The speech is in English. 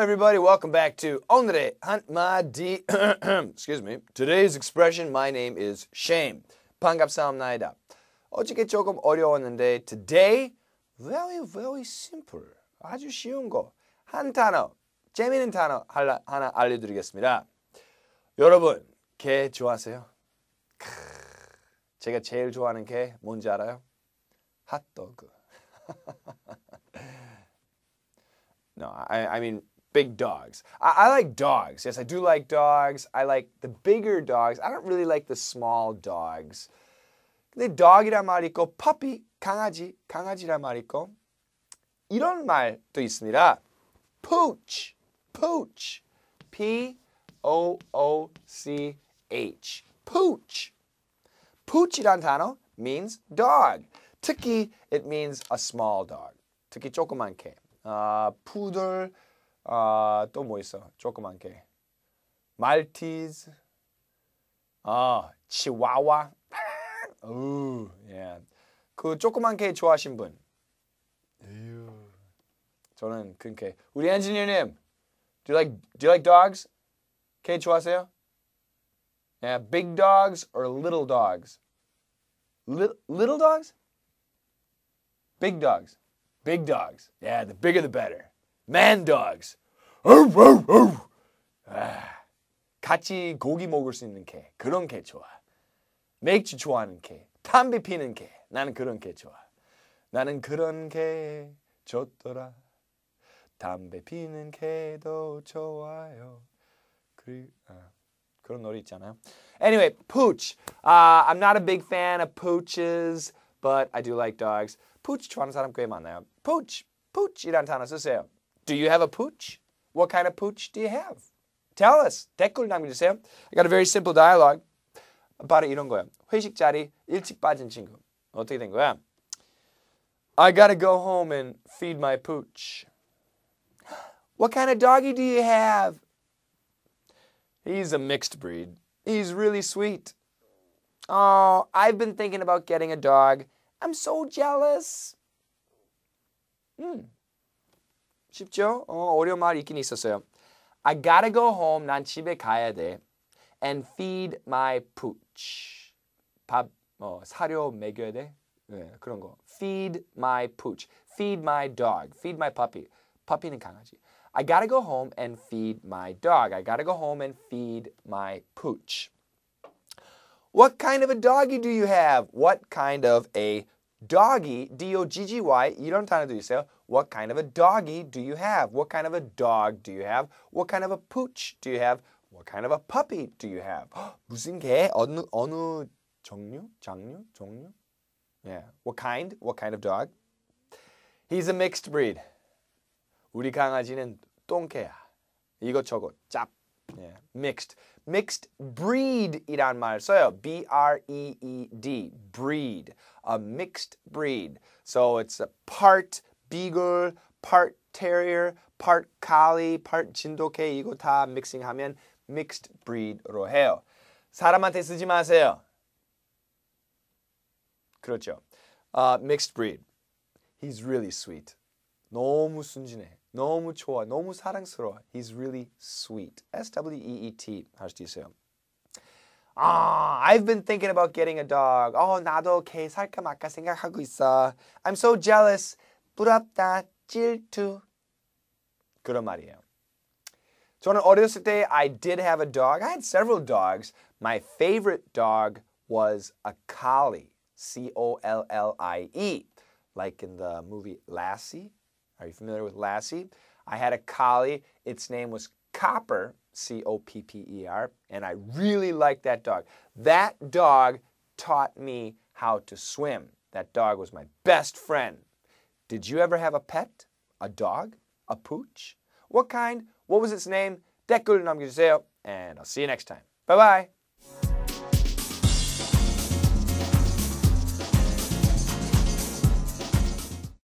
everybody. Welcome back to 오늘의 한마디. Excuse me. Today's expression. My name is Shame. 반갑습니다. 어저께 조금 어려웠는데 today very very simple. 아주 쉬운 거. 한 단어, 재미있는 단어 하나, 하나 알려드리겠습니다. 여러분, 개 좋아하세요? 크, 제가 제일 좋아하는 개 뭔지 알아요? 핫도그. no, I, I mean big dogs. I, I like dogs. Yes, I do like dogs. I like the bigger dogs. I don't really like the small dogs. 근데 dog이란 말 있고 puppy, 강아지, 강아지란 말 있고 이런 말도 있습니다. pooch, pooch, P O O C H, pooch. pooch이란 단어 means dog. 특히 it means a small dog. 특히 조그만 개. 아, 푸들, 아, 또 뭐 있어? 조그만 개. 말티즈, 아, 치와와. 우, 예. 그 조그만 개 좋아하신 분. 에휴. 저는 큰 개. 우리 엔지니어님, do you like do you like dogs? 개 좋아하세요? Yeah, big dogs or little dogs? Little, little dogs? Big dogs. Big dogs. Yeah, the bigger the better. Man dogs. Oh, oh, oh. 아, 같이 고기 먹을 수 있는 개. 그런 개 좋아. 맥주 좋아하는 개. 담배 피는 개. 나는 그런 개 좋아. 나는 그런 개 좋더라. 담배 피는 개도 좋아요. 그, 아, 그런 노래 있잖아요. Anyway, pooch. Uh, I'm not a big fan of pooches, but I do like dogs. pooch 좋아하는 사람 꽤 많아요. pooch, pooch이란 단어 쓰세요. Do you have a pooch? What kind of pooch do you have? Tell us. 댓글 남겨주세요. I got a very simple dialogue. 바로 이런 거야. 회식 자리 일찍 빠진 친구. 어떻게 된 거야? I gotta go home and feed my pooch. What kind of doggy do you have? He's a mixed breed. He's really sweet. Oh, I've been thinking about getting a dog. I'm so jealous. 음, 쉽죠? 어, 어려운 말이 있긴 있었어요. I gotta go home. 난 집에 가야 돼. And feed my pooch. 밥, 어, 사료 먹여야 돼. 네, 그런 거. Feed my pooch. Feed my dog. Feed my puppy. puppy는 강아지. I gotta go home and feed my dog. I gotta go home and feed my pooch. What kind of a doggy do you have? What kind of a doggy, D-O-G-G-Y, 이런 단어도 있어요. What kind of a doggy do you have? What kind of a dog do you have? What kind of a pooch do you have? What kind of a puppy do you have? 무슨 개? 어느, 어느 종류? 장류? 종류? Yeah. What kind? What kind of dog? He's a mixed breed. 우리 강아지는 똥개야. 이것저것 짭. Yeah. Mixed. Mixed breed이란 말 써요. B R E E D. Breed. A mixed breed. So it's a part beagle, part terrier, part collie, part 진돗개 이거 다 믹싱하면 mixed breed로 해요. 사람한테 쓰지 마세요. 그렇죠. Uh, mixed breed. He's really sweet. 너무 순진해. 너무 좋아. 너무 사랑스러워. He's really sweet. S-W-E-E-T 할 수도 있어요. 아, I've been thinking about getting a dog. 어, 나도 개 살까 말까 생각하고 있어. I'm so jealous. 부럽다. 질투. 그런 말이에요. 저는 어렸을 때 I did have a dog. I had several dogs. My favorite dog was a collie. C-O-L-L-I-E. Like in the movie Lassie. Are you familiar with Lassie? I had a collie. Its name was Copper, C O P P E R, and I really liked that dog. That dog taught me how to swim. That dog was my best friend. Did you ever have a pet? A dog? A pooch? What kind? What was its name? 댓글 남겨주세요. And I'll see you next time. Bye bye.